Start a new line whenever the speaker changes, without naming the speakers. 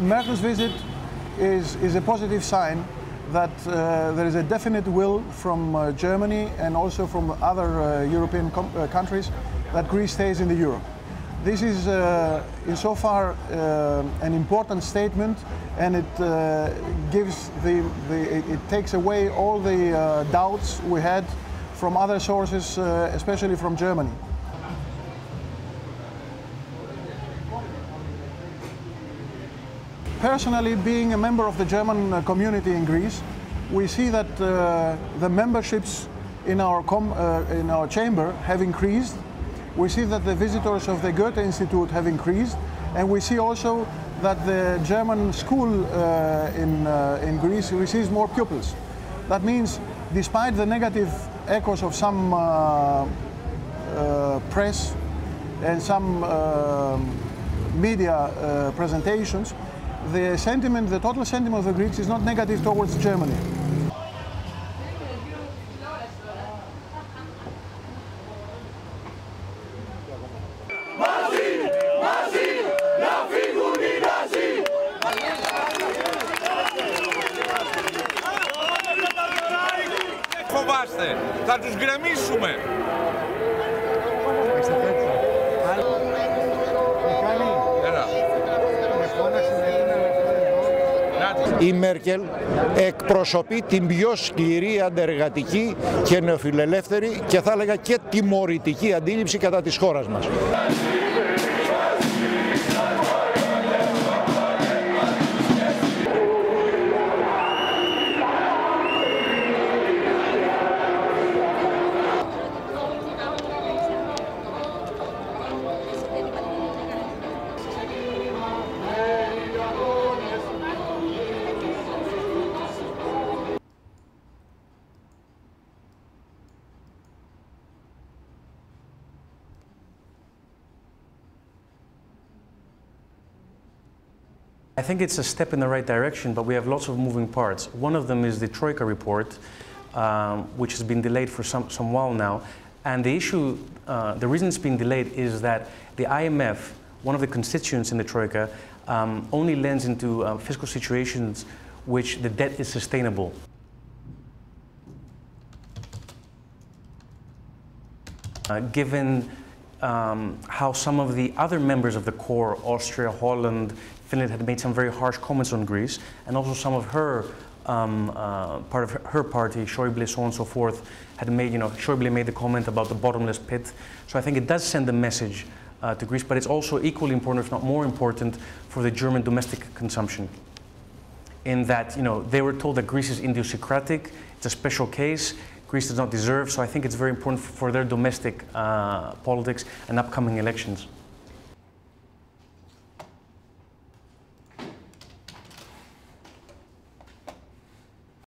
Merkel's visit is, is a positive sign that uh, there is a definite will from uh, Germany and also from other uh, European uh, countries that Greece stays in the euro. This is uh, insofar uh, an important statement and it gives the, the it, it, takes away all the doubts we had from other sources, especially from Germany. Personally, being a member of the German uh, community in Greece, we see that uh, the memberships in our, uh, in our chamber have increased. We see that the visitors of the Goethe Institute have increased, and we see also that the German school uh, in, uh, in Greece receives more pupils. That means, despite the negative echoes of some uh, press and some media presentations, the sentiment, the total sentiment of the Greeks is not negative towards Germany.
Φοβάστε, θα τους γκρεμίσουμε.
Η Μέρκελ εκπροσωπεί την πιο σκληρή, αντεργατική και νεοφιλελεύθερη και θα έλεγα και τιμωρητική αντίληψη κατά της χώρας μας.
I think it's a step in the right direction, but we have lots of moving parts. One of them is the Troika report, um, which has been delayed for some, some while now. And the issue, uh, the reason it's been delayed is that the IMF, one of the constituents in the Troika, um, only lends into uh, fiscal situations which the debt is sustainable. Uh, given um, how some of the other members of the core, Austria, Holland, Finland had made some very harsh comments on Greece, and also some of her um, uh, part of her, party, Schäuble, so on and so forth, had made, you know, Schäuble made the comment about the bottomless pit. So I think it does send a message uh, to Greece, but it's also equally important, if not more important, for the German domestic consumption. In that, you know, they were told that Greece is idiosyncratic, it's a special case, Greece does not deserve, so I think it's very important for their domestic uh, politics and upcoming elections.